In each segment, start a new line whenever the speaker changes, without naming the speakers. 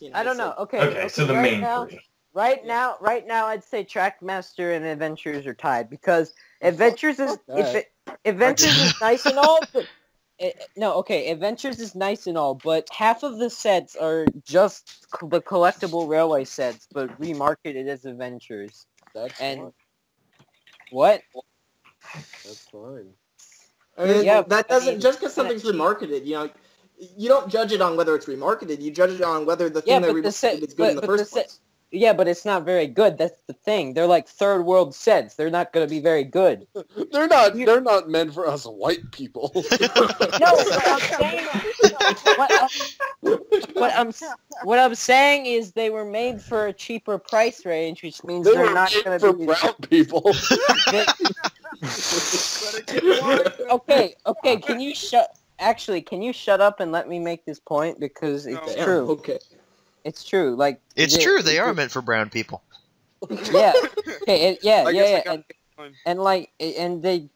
You know,
I don't know.
like-
Okay.
Okay, so the
right
main
now,
three.
Right now, right now, I'd say Trackmaster and Adventures are tied because Adventures is if it, Adventures is nice and all, but eh, no, okay, Adventures is nice and all, but half of the sets are just co- the collectible railway sets, but remarketed as Adventures.
That's
And
fine.
what?
That's fine.
I mean,
Yeah,
that doesn't
mean,
just because
kinda
something's
cheap.
remarketed. You know, you don't judge it on whether it's remarketed. You judge it on whether the
Yeah,
thing they
but the
remarketed
set-
is good
but-
in the
but the
first
set-
place.
Yeah, but it's not very good. That's the thing. They're like third world sets. They're not going to be very good.
They're not. They're not meant for us white people.
No, what I'm saying, what I'm, what I'm what I'm saying is they were made for a cheaper price range, which means
they
they're not going to be.
brown people.
okay, okay. Can you shut? Actually, can you shut up and let me make this point because it's
No.
Damn,
true.
Okay.
It's true. Like
It's
the-
true. They are meant for brown people.
Yeah. Okay. It, yeah.
I
yeah. Yeah. And, and like and they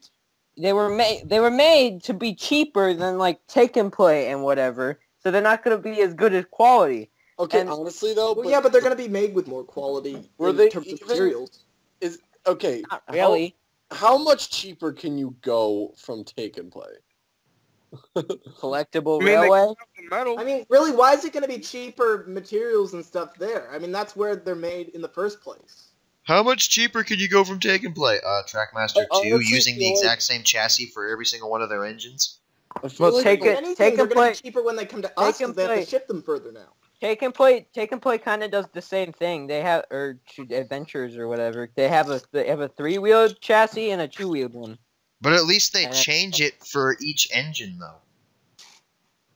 they were made they were made to be cheaper than like take and play and whatever. So they're not going to be as good as quality.
Okay,
And-
honestly though,
Well, yeah, but they're going to be made with more quality
Were
in
they
terms of
even-
materials.
okay.
Not
how-
really.
How much cheaper can you go from take and play?
Collectible
I mean,
railway.
metal.
I mean, really, why is it going to be cheaper materials and stuff there? I mean, that's where they're made in the first place.
How much cheaper could you go from Take and Play? Uh, Trackmaster
I
2 using the exact same chassis for every single one of their engines?
I feel
Well, take
If
it-
anything,
take
they're
and
going to
play-
be cheaper when they come to
take
us
and
because they have
play.
to ship them further now.
Take and play. Take and play kind of does the same thing. They have or adventures or whatever. They have a they have a three wheeled chassis and a two wheeled one.
But at least they change it for each engine, though.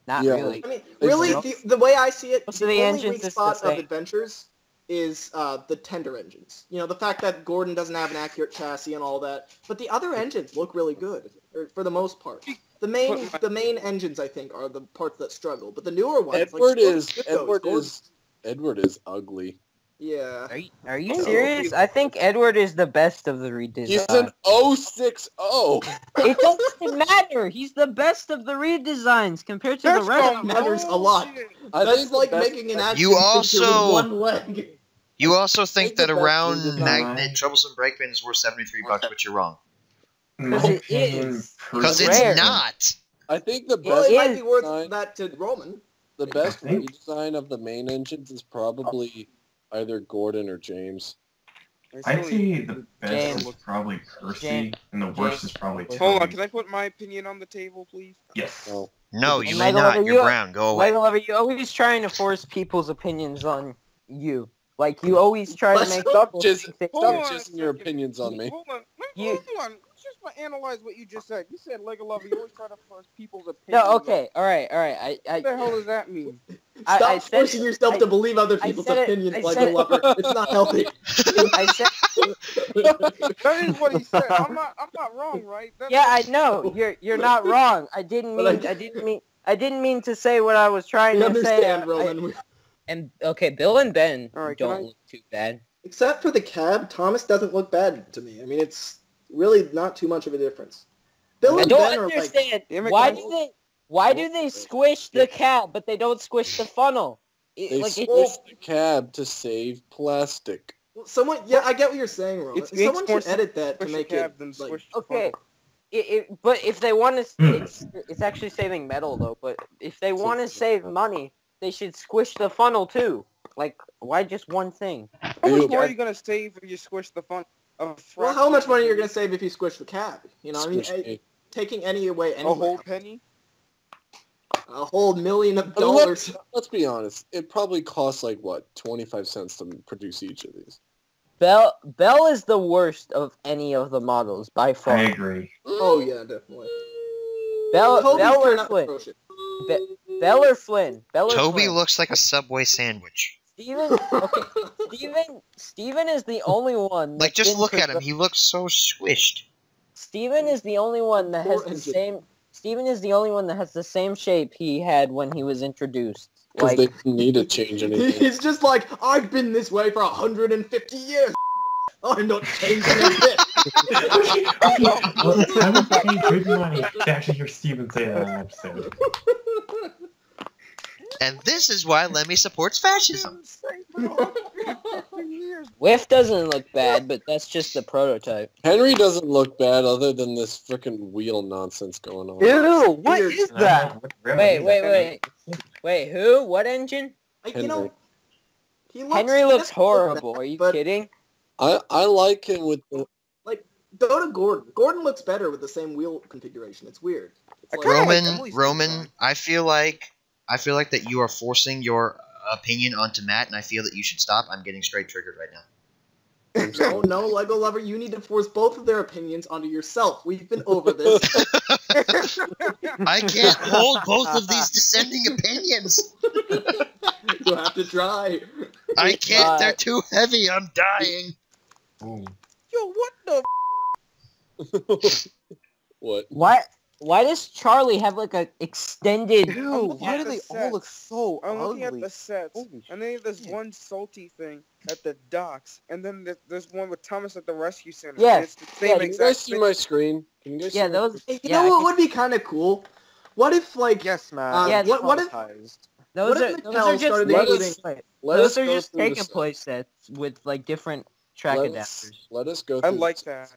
Not
Yeah.
really.
I mean, really, the, the way I see it,
Most
the,
the
only weak spot of. Adventures is uh, the tender engines. You know, the fact that Gordon doesn't have an accurate chassis and all that. But the other engines look really good, for the most part. The main, the main engines, I think, are the parts that struggle. But the newer ones,
Edward
like
is Edward is Edward is ugly.
Yeah.
Are you, are you
Oh.
serious? I think Edward is the best of the redesign.
He's an 060.
it doesn't matter. He's the best of the redesigns compared to the
That's
rest.
not
matters oh, a lot.
bullshit.
I
That's
think the
like making an action
You also-
with one leg.
You also think
Think
that a
about
round magnet troublesome brake pin is worth 73 bucks, but you're wrong.
Because it
Opinion
is.
Because
It's
it's not.
I think the
Well,
best
it might be worth
design,
that to Roman.
the best redesign of the main engines is probably either Gordon or James.
I'd say the best
James.
is probably Percy,
James.
and the worst
James.
is probably Toby.
Hold on, can I put my opinion on the table, please?
Yes.
No.
No, you may not.
Lover,
You're
you-
brown. Go away.
Michael, are you're always trying to force people's opinions on you? Like you always try to
What?
make
Stop
people
just-
think
Hold
Stop
on
just your opinions on me.
Hold on, let-
You-
hold on. Let's just analyze what you just said. You said Lego lover. You always try to force people's opinions.
No, okay, all right, all right. I,
What the hell does that mean?
I,
Stop
I said,
forcing yourself
I-
to believe other people's
said it-
opinions
I
like
said
a
it-
lover. It's not healthy.
I said,
That is what he said. I'm not. I'm not wrong, right? That's
yeah, I know. You're, you're not wrong. I didn't
But I
mean, I didn't mean, I didn't mean to say what I was trying
We
to
understand,
say. I-
Roman. We-
and okay, Bill and Ben
All right, can
don't
I-
look too bad.
Except for the cab, Thomas doesn't look bad to me. I mean, it's really not too much of a difference. Bill
I don't
Ben are like,
understand. Why do they, why do they squish the cab but they don't squish the funnel? It-
They
like it,
the cab to save plastic.
someone. Yeah, I get what you're saying, Roman.
It's-
someone
makes more
should edit that to make
cab
it
than
like,
squish the
Okay,
funnel.
it, it, but if they want to,
Hmm.
it's, it's actually saving metal though. But if they want to save money, they should squish the funnel too. Like, why just one thing?
How much more are you gonna save if you squish the funnel? A
Well, how much money you're gonna save if you squish the cab? You know, I mean,
Squish
eh, taking any away
A
anyway.
whole penny?
a whole million of
I mean,
dollars.
let's, let's be honest. It probably costs like what twenty five cents to produce each of these.
Belle Belle is the worst of any of the models by far.
I agree.
Oh yeah, definitely.
Belle,
Toby's
Bell or Flynn? Be- Belle or Flynn? Belle or
Toby
Flynn?
looks like a Subway sandwich.
Stephen, okay, Stephen, Stephen is the only one.
Like, just look at
pro-
him. He looks so squished.
Stephen is the only one that has the same. Stephen is the only one that has the same shape he had when he was introduced.
Because
Like,
they didn't need to change anything.
He's just like, I've been this way for 150 years. I'm not changing a bit.
well, I would pay good money to actually hear Stephen say that in an episode.
And this is why Lemmy supports fascism.
years.
Whiff doesn't look bad, but that's just the prototype.
Henry doesn't look bad other than this freaking wheel nonsense going on.
Ew, what
Weird.
is
I
that?
don't know what really
Wait, wait, wait. Wait, who? What engine?
Like, you know,
Henry.
he looks,
Henry looks horrible.
bad,
Are you kidding?
I I like him with the Like,
Go to Gordon. Gordon looks better with the same wheel configuration. It's weird. It's like-
kinda like
Roman, Roman. I feel like I feel like that you are forcing your opinion onto Matt, and I feel that you should stop. I'm getting straight triggered right now.
no, no, Lego lover, you need to force both of their opinions onto yourself. We've been over this.
I can't hold both of these dissenting opinions.
you have to try.
I can't.
Uh,
They're too heavy. I'm dying.
Ooh.
Yo, what the?
what?
Why? Why does Charlie have like a extended?
I'm
Dude, why do
the
they all look so
I'm looking at the sets,
Holy
and then you have this
shit.
one salty thing at the docks, and then there's one with Thomas at the rescue center.
Yeah,
it's the same
yeah,
Can you guys see
thing.
my screen? Can you guys
Yeah,
see
those.
Hey, you
yeah,
know what
can-
would be kind of cool? What if like
Yes, man.
Uh,
Yeah,
what- what if-
Those
What
are
if
those are just
started
taken,
Let
those
us
are
go
just
through the
taken
sets.
play sets with like different track
Let
adapters.
us, let us go. Through.
I
through
like that.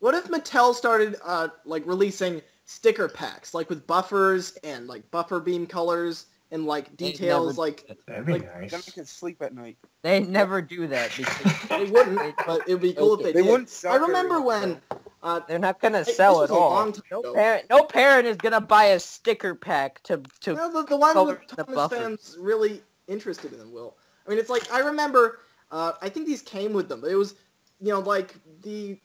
What if Mattel started uh, like releasing sticker packs, like with buffers and like buffer beam colors and like details,
never-
like
That'd be
Like,
nice.
Then I can sleep at night.
They never do that because
they wouldn't, but it would be cool if they,
They
did.
wouldn't sell
I remember
well,
when uh,
they're not gonna
Hey,
sell
this
at all. No parent, no parent is gonna buy a sticker pack to to.
well, the, the one
color
with
the
Thomas fans really interested in them. Will I mean it's like I remember. Uh, I think these came with them, but it was you know like the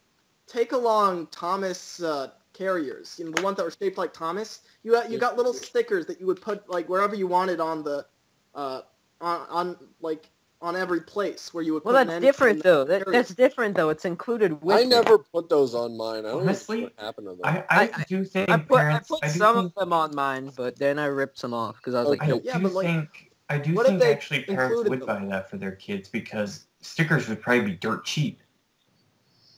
take along Thomas uh, carriers, you know the ones that were shaped like Thomas. You uh, you got little stickers that you would put like wherever you wanted on the uh, on, on like on every place where you would.
Well,
put an
that's different though. That, that's different though. It's included with.
I
it.
never put those on mine. I don't
Honestly,
know what happened to them.
I, I,
I-
do think
I put I
parents.
put
I
some
think,
of them on mine, but then I ripped some off because I was
Okay.
I
like, nope.
Yeah, but, like,
think. I do think actually parents would
them?
buy that for their kids because stickers would probably be dirt cheap.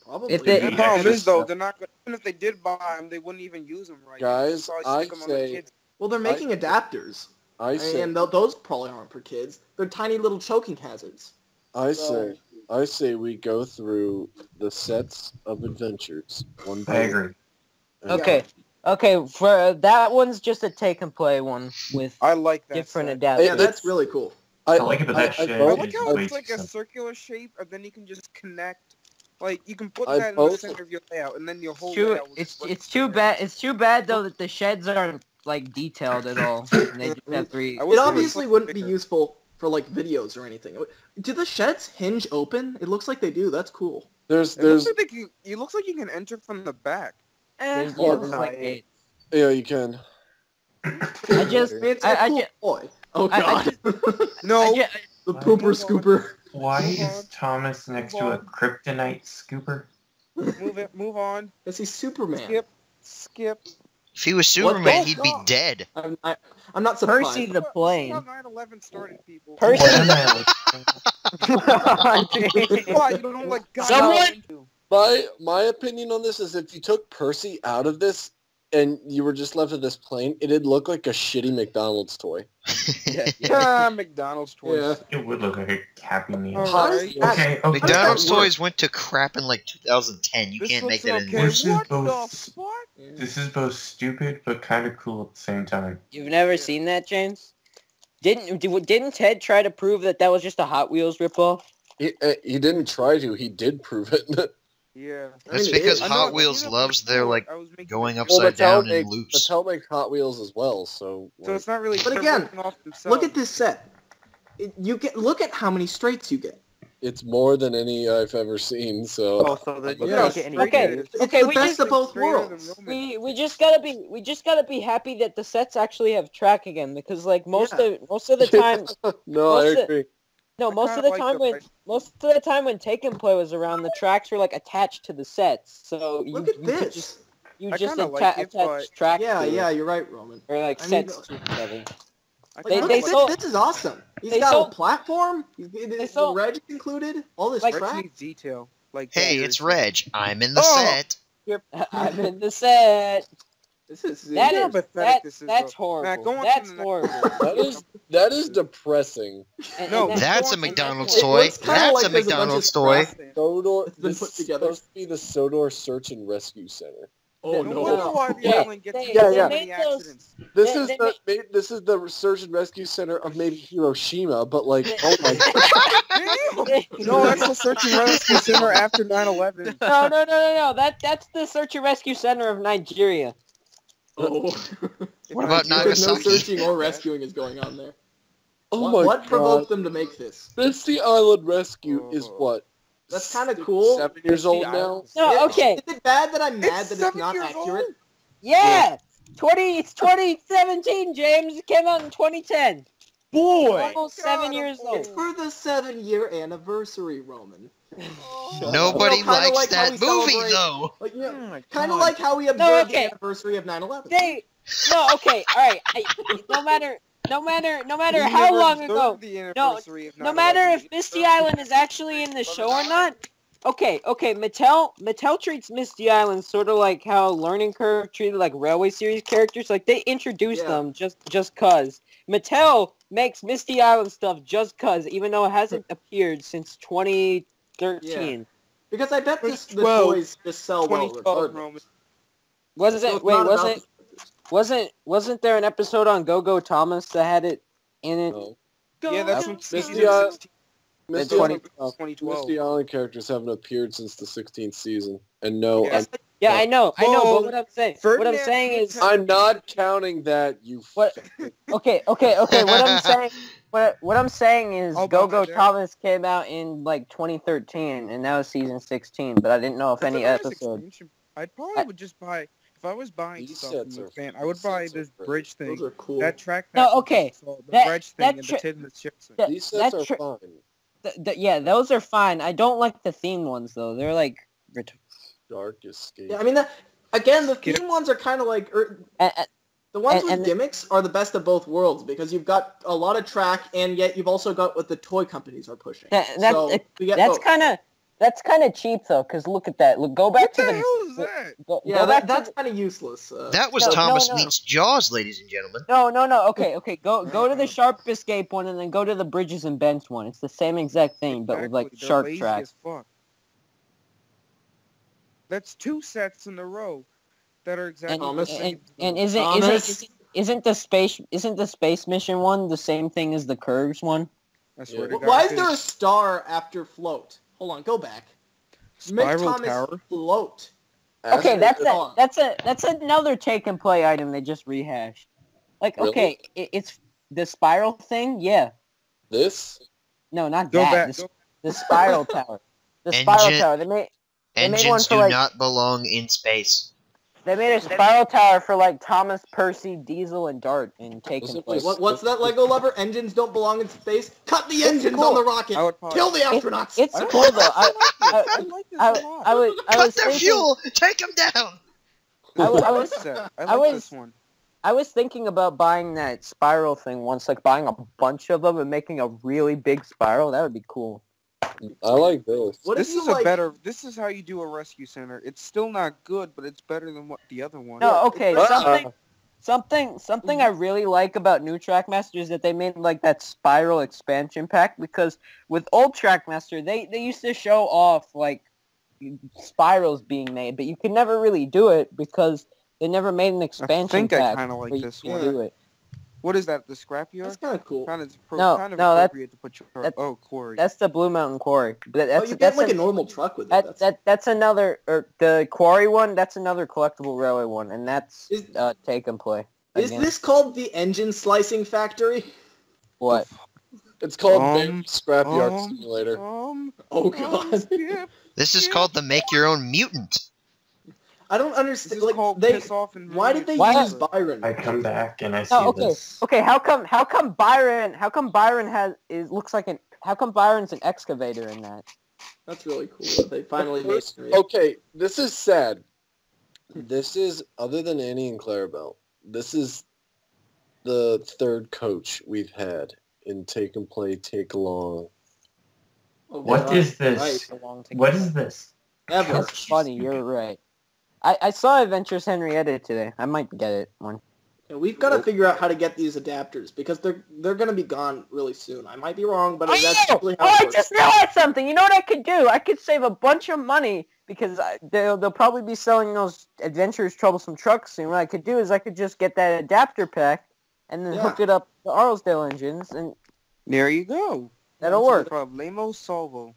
Probably.
If they-
The problem is though, they're not. Gonna, even if they did buy them, they wouldn't even use them right.
Guys,
They'd probably
I
on their
say-
kids.
well, they're making adapters,
I say,
and those probably aren't for kids. They're tiny little choking hazards.
I
So-
say, I say we go through the sets of adventures one by
I
one.
agree.
And-
Okay, okay. For uh, that one's just a take and play one with
I like that.
different
set.
adapters.
Yeah, that's really cool.
I,
I like it, but that
I- I
shit
I like how it's like a circular shape, and then you can just connect. Like you can put
I
that in
both-
the center of your layout, and then your whole
too,
layout. will
it's
just
it's too bad. It's too bad though that the sheds aren't like detailed at all. And they just have three.
It
wish they would
obviously wouldn't be useful for like videos or anything. Do the sheds hinge open? It looks like they do. That's cool.
there's
It looks
there's
like they can, it looks like you can enter from the back.
Eh, yeah,
look
like eight.
yeah you can.
I just,
I mean, it's a
I, I,
cool
ju-
toy. Oh
I- I
god.
No,
I ju-
the pooper scooper.
Why
Move on.
is Thomas next
Move
to a
on.
kryptonite scooper?
move it, move on.
Is he Superman?
Skip, skip.
If he was
What
Superman,
the
he'd be
oh,
dead.
I'm, I, I'm not surprised.
Percy the
This
plane.
how 9/11 started, people.
Percy-
What am I
Why you don't like God?
Someone-
My my opinion on this is if you took Percy out of this and you were just left with this plane, it did look like a shitty McDonald's toy.
Yeah, yeah, McDonald's toys.
Yeah.
It would look like a Happy Meal.
Alright.
How does that-
Okay, okay.
McDonald's toys went to crap in like 2010. You
This
can't make that
okay.
anymore.
This is
What the
both-
fuck?
This is both stupid but kind of cool at the same time.
You've never
Yeah.
seen that, James? Didn't did- didn't Ted try to prove that that was just a Hot Wheels ripoff?
He, uh, he didn't try to. He did prove it.
Yeah.
That's
I mean,
because
it-
I know,
Hot
but
Wheels loves their like
I was making
going upside
Mattel
down in
make-
loops.
Mattel make Hot Wheels as well, so.
So it's not really.
But again,
off
Look at this set. It, you get look at how many straights you get.
it's more than any I've ever seen. So
Oh, so that you
Yeah,
don't get any
okay.
videos.
It's
Okay,
the
we
best
just-
of both worlds.
We we just gotta be we just gotta be happy that the sets actually have track again because like most
Yeah.
of most of the time
no, I
Most of-
agree.
No
I
most
kinda
the
like
time
the
when
price-
most of the time when Take and Play was around the tracks were like attached to the sets so you,
Look at
you
this.
just you
I
just atta-
like it,
attach
but-
track
Yeah,
to
yeah, you're right, Roman.
or like
I mean,
sets to each They-
Like,
kinda
look
they
this,
sold-
this is awesome. He's
they
got
sold-
a platform. He's, the, the
sold-
reg included. All this
Like-
Rex
track.
detail. Like
Hey, it's Reg. I'm in the
Oh!
set.
I'm in the set.
This is
That
You know
is
how pathetic
that,
this is,
that's horrible.
Matt, go
that's
the
horrible.
That is that is depressing.
And-
No,
and
That's a McDonald's toy. That's
like
a
there's bunch
McDonald's toy.
Sodor,
It's been
this
put together.
supposed to be the Sodor Search and Rescue Center.
Oh
No,
No
no.
wonder why the
Yeah,
gets
they-
into
they
so
made
many
those-
accidents.
This
They-
is
they
the ma- this is the Search and Rescue Center of maybe Hiroshima, but like,
They-
oh my god,
No, that's the search and rescue center after 9/11.
no, no, no, no, no. That that's the search and rescue center of Nigeria.
Oh.
What about
Because no searching or rescuing is going on there.
oh
what
my
what
god.
provoked them to make this?
Misty Island Rescue is
Oh.
what?
That's kinda cool.
Seven years
Misty
old now.
No,
Is-
okay.
Is it bad that I'm mad
It's
that it's not accurate?
old.
Yeah, twenty. It's 2017, James. It came out in 2010.
Boy.
Almost seven years
oh.
It's for the seven year anniversary, Roman.
Oh.
Nobody
You
likes
like
that movie though.
Like you
Oh
know,
my
kind of like how we observe
okay.
the anniversary of 9/11.
They. No, okay, all right. I, no matter, no matter, no matter
We
how long ago.
the anniversary of
No matter if Misty Island is actually in the show or not. Okay, okay. Mattel Mattel treats Misty Island sort of like how Learning Curve treated like Railway Series characters. Like they introduce
Yeah.
them just just cause. Mattel makes Misty Island stuff just cause, even though it hasn't appeared since 2013.
Because I bet this, the
2012.
toys just sell well regardless.
Wasn't
So
it? Wait, wasn't wasn't wasn't there an episode on Go Go Thomas that had it in it?
No.
Yeah, that's when
Misty
season
Island-
16
Misty,
The
Island, uh,
2012.
2012.
Misty Island characters haven't appeared since the 16th season, and no,
Yeah.
Yeah, I know, I know. But oh, what I'm saying, what I'm saying is,
I'm, I'm not counting that. You
What- okay, okay, okay. What I'm saying, what what I'm saying is,
How
Go Go? Thomas came out in like 2013, and that was season 16. But I didn't know if
That's
any episode.
I'd probably
I-
would just buy if I was buying
These
stuff
sets
from
are-
the fan. I would buy
sets
this bridge thing.
Those are cool.
That track.
No, okay,
the
that-
bridge
that
thing
tra-
and the Tidmouth ship thing.
that-
these
that
sets are
tri-
fine.
Th- th- yeah, those are fine. I don't like the themed ones though. They're like, ret-
Dark Escape.
Yeah, I mean, the, again, the
Get
theme ones are kind of like er,
and, and-
the ones
And-
with
and-
gimmicks are the best of both worlds because you've got a lot of track and yet you've also got what the toy companies are pushing.
that, that's
so
it- that's kind of that's kind of cheap though. Cause look at that. Look, go back
What
to
the
the.
hell is that?
Go,
yeah,
go
that, that's kind of useless. Uh,
That was
No, no,
Thomas
no.
meets Jaws, ladies and gentlemen.
no, no, no. Okay, okay. Go go to the Shark Escape one, and then go to the Bridges and Bends one. It's the same exact thing, but with like shark
lazy
track.
as fuck. That's two sets in a row that are exactly
And,
the
Thomas.
same.
and, and isn't,
Thomas.
isn't isn't isn't the space isn't the space mission one the same thing as the curves one?
I swear
Yeah.
to God,
Why is there a star after float? Hold on, go back. Make
spiral
Thomas
tower?
float.
Okay, that's
Hold
a that's a that's another take and play item they just rehashed. Like,
Really?
okay, it, it's the spiral thing. Yeah,
This?
no, not
Go
that.
back.
The, the spiral tower. The spiral
Engine-
tower. They made They made one
Engines
for,
do
like-
not belong in space.
They made a spiral tower for like Thomas, Percy, Diesel, and Dart in Take
Wasn't
and Play.
What, what's that Lego lover? Engines don't belong in space. Cut the engines
cool.
on the rocket.
Probably,
Kill the astronauts.
It's
I
cool though.
this.
I,
I,
I,
like this
I,
a lot.
I was I
Cut
was
their
thinking,
fuel! Take them down!
I was- I was-
like. I
I
like
was-
this one.
I was thinking about buying that spiral thing once, like buying a bunch of them and making a really big spiral. That would be cool.
I like this.
What
This
if you
is
like?
a better. This is how you do a rescue center. It's still not good, but it's better than what the other one.
No, okay,
Uh,
something, something, something I really like about new Trackmaster is that they made like that spiral expansion pack because with old Trackmaster, they they used to show off like spirals being made, but you could never really do it because they never made an expansion
I
expansion
think I
pack
kind of like this one.
do it.
What is that? The scrapyard?
That's kind of cool.
Kind of pro-
No,
kind of
no, that-
appropriate to put your
that-
oh quarry.
That's the Blue Mountain Quarry. But
Oh,
that's
you get
that's
like
a,
a normal truck with it.
that,
That's,
that that's another or the Quarry one. That's another collectible railway one, and that's
Is-
uh, take and play.
is this called the engine slicing factory?
what?
It's called
Um,
Baby Scrapyard
um,
Simulator.
Um.
Oh
um,
god.
skip.
This is called the Make Your Own Mutant.
I don't understand. Like they,
off and
why did they
Why-
use Byron?
I come back and I oh, see
Oh, okay.
this.
Okay, how come how come Byron how come Byron has is looks like an how come Byron's an excavator in that?
That's really cool. They finally made
First- Okay, this is sad. This is other than Annie and Clarabelle. This is the third coach we've had in take and play, take along.
Oh,
What
God.
is this?
Right.
It's a long take-
What is this?
Ever.
That's funny. You're right. I, I saw Adventures Henrietta today. I might get it one.
Yeah, we've got to figure out how to get these adapters because they're they're gonna be gone really soon. I might be wrong, but that's
Oh,
simply how
oh,
it
I
works.
just realized something. You know what I could do? I could save a bunch of money because I, they'll, they'll probably be selling those Adventures Troublesome trucks soon. What I could do is I could just get that adapter pack and then
Yeah.
hook it up to Arlesdale engines, and
There you go.
that'll work.
the Problemo solvo.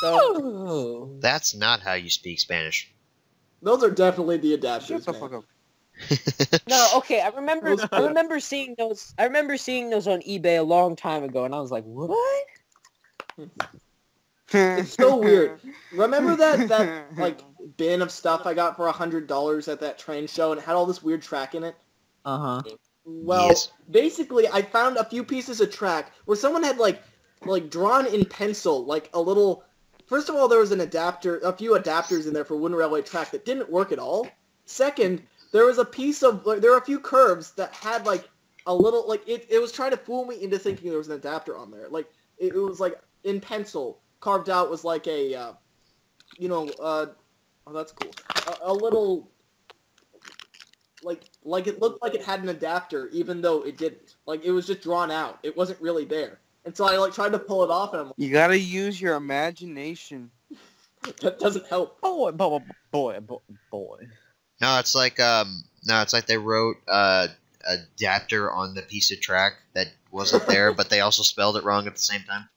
So,
That's not how you speak Spanish.
Those are definitely the adapters.
Shut the fuck up.
no, okay. I remember. I remember seeing those. I remember seeing those on eBay a long time ago, and I was like, "What?"
It's so weird. Remember that that like bin of stuff I got for a hundred dollars at that train show and it had all this weird track in it?
Uh huh.
Well,
Yes.
basically, I found a few pieces of track where someone had like like drawn in pencil like a little. First of all, there was an adapter, a few adapters in there for wooden railway track that didn't work at all. Second, there was a piece of like, there were a few curves that had like a little like it, it was trying to fool me into thinking there was an adapter on there. Like it, it was like in pencil carved out was like a uh, you know uh oh that's cool a, a little like like it looked like it had an adapter even though it didn't like it was just drawn out it wasn't really there and so i like tried to pull it off and i'm like,
You gotta use your imagination.
that doesn't help
Boy, boy, boy, boy, boy.
No, it's like um, no, it's like they wrote uh, adapter on the piece of track that wasn't there, but they also spelled it wrong at the same time.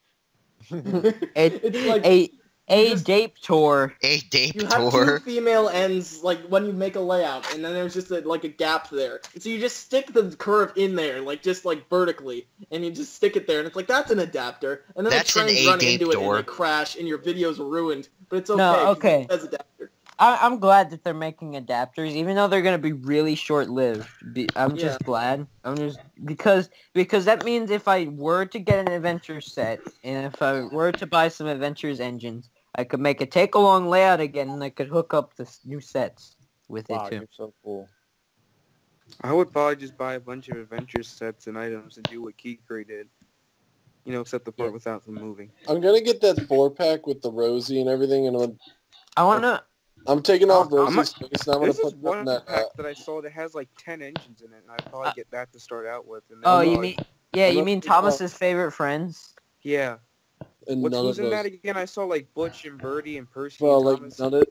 It-
it's like
A a
just-
Dape tour.
A Dape
you have two female ends like when you make a layout and then there's just a, like a gap there and so you just stick the curve in there like just like vertically and you just stick it there and it's like that's an adapter and then
That's
the
an
trains run
A-Dape
into it and they crash and your video's ruined but it's okay
No,
'cause
okay.
it says adapter
I, I'm glad that they're making adapters, even though they're gonna be really short-lived. Be, I'm just glad. I'm just because because that means if I were to get an adventure set and if I were to buy some adventures engines, I could make a take-along layout again, and I could hook up the new sets with
Wow,
it too.
you're so cool.
I would probably just buy a bunch of adventure sets and items and do what Kikri did. You know, except the part without the moving.
I'm gonna get that four pack with the Rosie and everything, and I'm,
I wanna.
I'm taking off
I'm- I'm
Rosie's face, and I'm gonna
This is
put
one
that.
pack that I saw that has like 10 engines in it, and I'd probably
Uh,
get that to start out with. And then
Oh, you
probably-
mean yeah? You mean
thinking about-
Thomas's favorite friends?
Yeah.
And
What's
none
who's
of
in
those.
that again? I saw like Butch and Bertie and Percy
Bro,
and
like
Thomas.
none of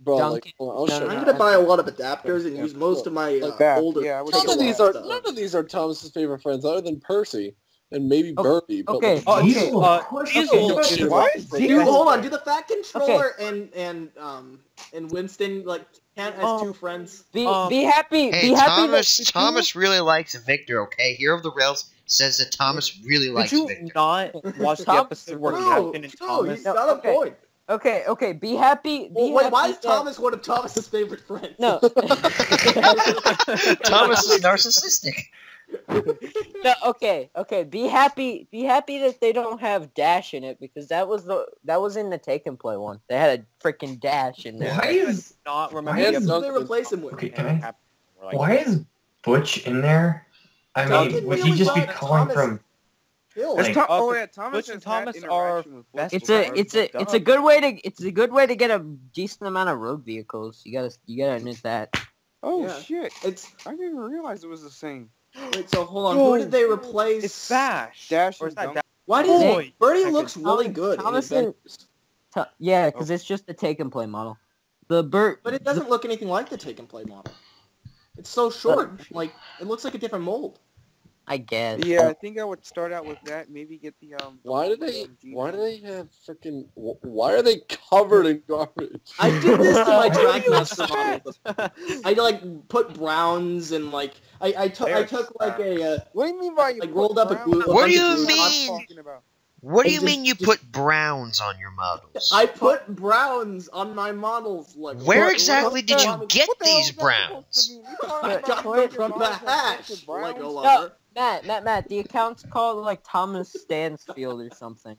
bro,
Duncan-
like hold on, I'll show you.
I'm
no.
gonna buy a lot of adapters and
Yeah.
use most of my uh,
Like that,
older.
yeah, I would
None
take
of these are
stuff.
none of these are Thomas's favorite friends, other than Percy and maybe
Oh,
Bertie. But
okay.
like,
Oh,
Diesel,
okay,
of
uh,
course
Diesel-
not.
Diesel-
What?
Do hold on? Do the Fat Controller and and um and Winston like count as
Um,
two friends?
Be
Um,
be happy.
Hey,
be happy
Thomas.
that
Thomas really likes Victor. Okay, Hero of the Rails says that Thomas really likes
Did
likes
you
Victor.
not watch the
Tom-
episode where
No,
Captain and
no,
Thomas?
he's got a
Okay.
point.
Okay, okay. Be happy. Be
Well, wait, why is
that-
Thomas one of Thomas's favorite friends?
No.
Thomas is narcissistic.
no. Okay. Okay. Be happy. Be happy that they don't have Dash in it because that was the that was in the take and play one. They had a freaking Dash in there.
Why is
Not remember
Why
the
is-
Who
episode
do they replace him with?
okay?
and
Can I?
Like,
Why is Butch in there? I
Duncan
mean, would
really
he just be calling
Thomas-
from?
Bill,
That's
Like-
Tom-
Uh,
oh yeah, Thomas
Butch and Thomas are
interaction with Butch
best
It's a it's a it's a good way to it's a good way to get a decent amount of road vehicles. You gotta you gotta admit that.
Oh
Yeah.
shit!
it's
I didn't even realize it was the same.
wait. So hold on.
Yo,
Who did they replace?
It's Bash.
Dash
Or is that Dash?
Why does
Boy,
Bertie
second.
looks really
Thomas-
good? in
Thomas and-
Adventures,
T- yeah, because it's just a take and play model. The Bert,
but it doesn't look anything like the take and play model. It's so short. Like it looks like a different mold.
I guess.
Yeah, I think I would start out with that. Maybe get the um. the
why do they? Why do they have freaking? Why are they covered in garbage?
I did this to my
What do you
Trackmaster models. I like put browns and like I I took I took like a uh,
What do you mean by you
Like,
put
rolled up a glue-
What
it?
do you
What are
mean?
Talking about?
What do you
just-
mean you
just-
put browns on your models?
I put browns on my models. Like
Where
what-
exactly
what
did
the-
you get
the hell
these
is that supposed
browns?
to mean? You talking
I got them from the
browns
hash.
taste
Like a
No.
lover.
Matt, Matt, Matt. The account's called like Thomas Stansfield or something.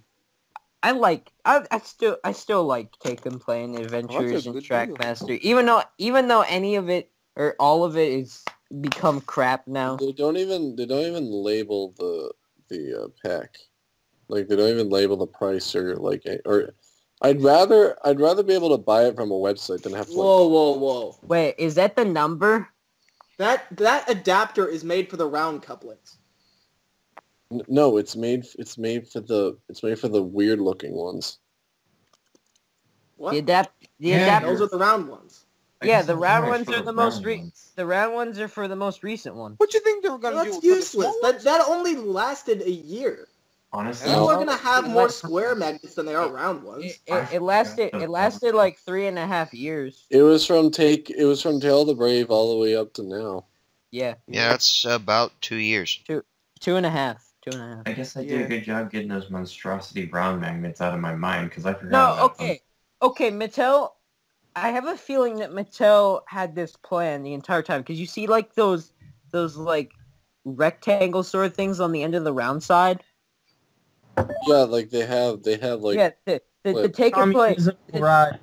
I like. I, I still I still like take and play in adventures and
good deal.
Even though even though any of it or all of it is become crap now.
They don't even. They don't even label the the uh, pack. Like they don't even label the price or like or I'd rather I'd rather be able to buy it from a website than have to like
Whoa, whoa, whoa!
Wait, is that the number?
That that adapter is made for the round couplings.
N- No, it's made it's made for the it's made for the weird looking ones.
What?
The adapt the
Yeah,
adapter.
Those are the round ones.
I
Yeah, the round ones are the most
round
re-
ones.
The round ones are for the most recent one.
What you think they were gonna
Well,
do?
that's
for
useless. That that only lasted a year.
Honestly,
People
No.
are gonna have more
Like-
square magnets than they are round ones.
It, it, it lasted it lasted like three and a half years.
It was from take it was from Tale of the Brave all the way up to now.
Yeah,
Yeah, that's about two years.
Two, two and a half. Two and a half.
I guess I did
Yeah.
a good job getting those monstrosity brown magnets out of my mind because I forgot.
No,
about them.
okay, okay, Mattel. I have a feeling that Mattel had this plan the entire time because you see like those those like rectangle sort of things on the end of the round side.
Yeah, like they have they have like
yeah, the the, the take and play
Communism, right.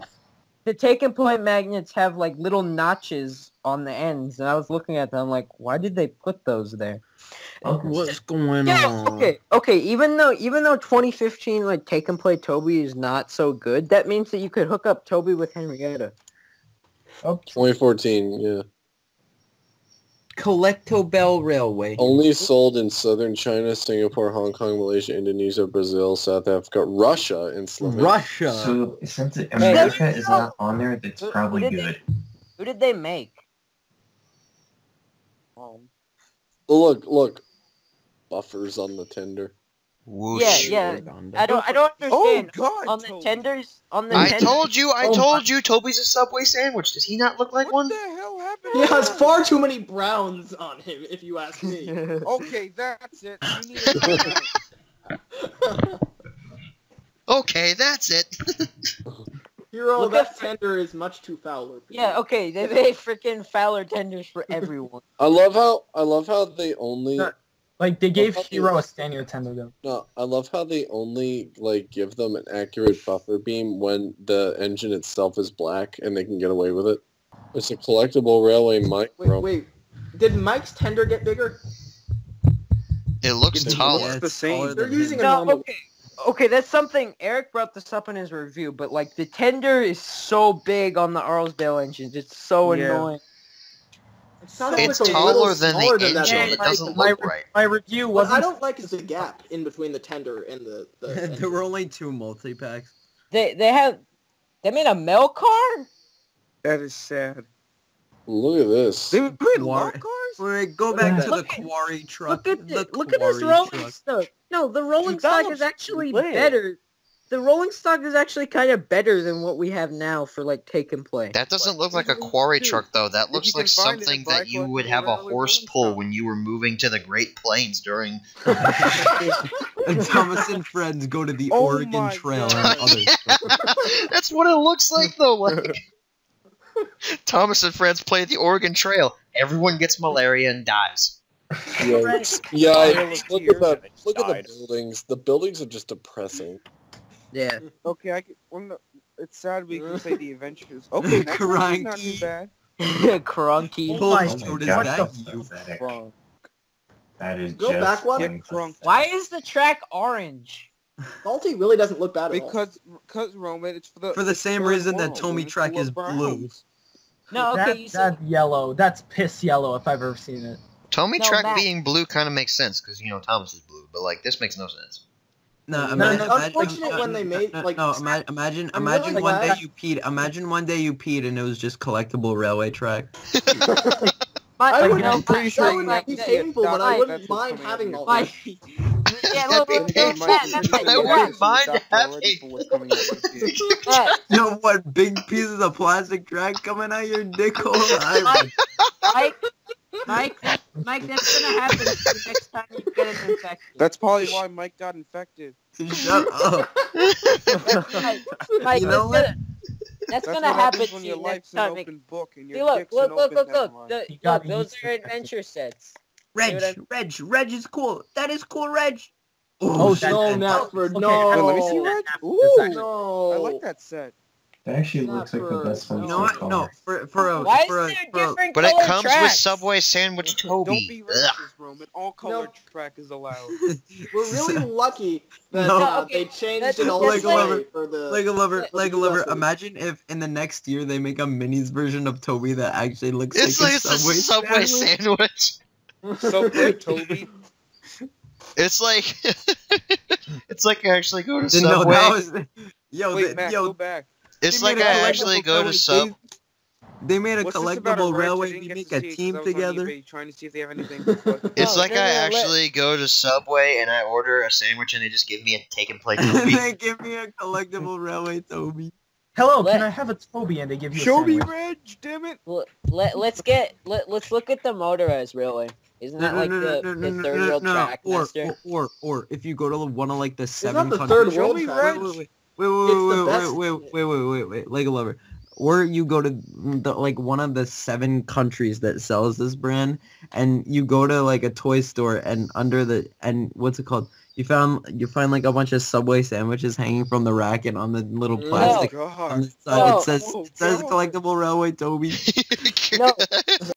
the take and play magnets have like little notches on the ends, and I was looking at them like, why did they put those there?
Okay.
What's going
Yeah,
on?
okay, okay. Even though even though 2015 like take and play Toby is not so good, that means that you could hook up Toby with Henrietta.
Oh,
2014, yeah.
Collectible Railway.
Only sold in southern China, Singapore, Hong Kong, Malaysia, Indonesia, Brazil, South Africa, Russia, and Slovenia.
Russia.
So since it-
Hey,
America is not on there, that's
Who- who
probably
they-
good.
Who did they make?
Um,
Look, look. Buffers on the tender.
Whoosh.
Yeah, yeah. I don't I don't understand. oh.
God!
on the
Toby.
tenders, on the
I
tenders,
told you, I
Oh
told you, Toby's a Subway sandwich. Does he not look like
what
one?
The hell happened?
He
to
has far too many browns on him, if you ask me.
Okay, that's it. You need a-
Okay, that's it.
Hero,
Look
that
at-
tender is much too Fowler. for
yeah, okay, they made freaking Fowler tenders for everyone.
I love how I love how they only
No. Like they gave
fucking-
Hero a standard tender though.
no, I love how they only like give them an accurate buffer beam when the engine itself is black and they can get away with it. It's a collectible railway
Wait,
micro.
wait. Did Mike's tender get bigger?
It looks
Yeah,
taller.
it's the same.
They're using a
No,
normal.
okay. Okay, that's something Eric brought this up in his review, but like the tender is so big on the Arlesdale engines, it's so
Yeah.
annoying.
It
It's
like
taller than the
than
engine.
one.
It
like,
doesn't
my-
look right.
My review wasn't.
I don't like is the gap in between the tender and the. the
there were only two multi packs.
They they have they made a mail car?
That is sad.
Look at this.
They made
War-
law cars?
Wait, go back to the
at-
quarry truck.
Look at
the
the, look at this rolling
truck.
stock. No, the rolling
Dude,
stock is actually
lit.
better. The rolling stock is actually kind of better than what we have now for like take and play.
That doesn't look like a quarry
Dude,
truck, though. That
if
looks like
combine it and
something that you would have a horse pull
stock.
when you were moving to the Great Plains during.
And Thomas and friends go to the
Oh
Oregon Trail
God.
and other.
That's what it looks like, though. Like Thomas and friends play the Oregon Trail. Everyone gets malaria and dies.
Yikes. Yeah, look at
Tears
the look at the buildings. The buildings are just depressing.
Yeah.
Okay, I can, when the, it's sad we can say the Adventures. Okay, next one's not too
Cranky.
bad.
Crunky.
Oh my
Oh my
does
gosh,
that you?
pathetic.
Crunk.
That is
Go
just
back one.
Yeah.
Why is the track orange?
Salty really doesn't look bad at all.
Because, because Roman, it's for the
For the same
third
reason that
world,
Tommy
and it's
Track is blue.
No, okay,
that,
you said
that's yellow. That's piss yellow if I've ever seen it.
Tommy
No,
Track
Matt.
being blue kind of makes sense because you know Thomas is blue, but like this makes no sense.
No,
No,
imagine,
no,
imagine-
unfortunate
no,
when they made,
no,
like-
no, ima- imagine,
I'm
imagine
really
one day you peed. Imagine one day you peed and it was just collectible railway track.
My,
I
you
would you
know,
be
pretty sure
that would be painful, but I wouldn't mind having all that.
Yeah, look,
That'd
look,
be
look,
I wouldn't mind having-
for what's coming out of this.
Matt,
You know what? Big pieces of plastic track coming out your dick hole. I
Mike, Mike, Mike, Mike, that's gonna happen to you next time you get an infection.
That's probably why Mike got infected.
shut up.
Mike, Mike,
You know what?
that's
That's
gonna
what
happen
happens
to
when
you
your
next
an
time.
open book and your
See, look,
dick's
look, look, look, look. The, look, those are adventure sets.
Reg,
what I-
Reg, Reg is cool. That is cool, Reg.
Oh,
shit.
No,
that-
Natford,
okay,
no.
Wait, let me see Reg. Ooh,
That's
No.
I like that set.
That actually
Not
looks like the best one
You
You
know what? No, for for a
Why
for
is
a,
there
for a,
different
But it
colored
comes with? Subway sandwich Toby.
Don't
be
racist, Roman. All color
No.
track is allowed.
We're really lucky that
No.
uh,
Okay,
they changed
that's-
it all
that's
the way
like-
for the.
Lego lover, Lego lover. Imagine if in the next year they make a minis version of Toby that actually looks
It's
like,
like
a
it's a
Subway,
Subway
sandwich.
Sandwich.
Subway Toby.
It's like it's like I actually go to
Then No,
Subway.
that was, yo,
Wait,
the-
Matt,
yo,
go back.
it's
they
like
made a
I
collectible
actually go to Sub.
They, they made a
What's this about a
collectible railway.
didn't
We make a
see it 'cause
team
I was on
together.
eBay trying to see if they have anything.
It's
No,
like
no,
I
no, let-
actually go to Subway and I order a sandwich and they just give me a take and play Toby.
they give me a collectible railway Toby.
Hello,
Let-
can I have a Toby and they give you a
Show me. Reg, damn it.
Let, let, let's get let, let's look at the motorized railway. Isn't that like the, the third world track
Or, or, or, or if you go to one of like the seven
not the
countries.
third world
me,
track.
Wait, wait, wait,
It's the
wait, wait, wait, wait, wait, wait, wait, Lego lover. Or you go to the, like one of the seven countries that sells this brand, and you go to like a toy store, and under the and what's it called? You found you find like a bunch of Subway sandwiches hanging from the rack, and on the little oh,
No.
plastic
Oh,
on the side
No.
it says
Oh,
it says
God.
collectible railway Toby.
No,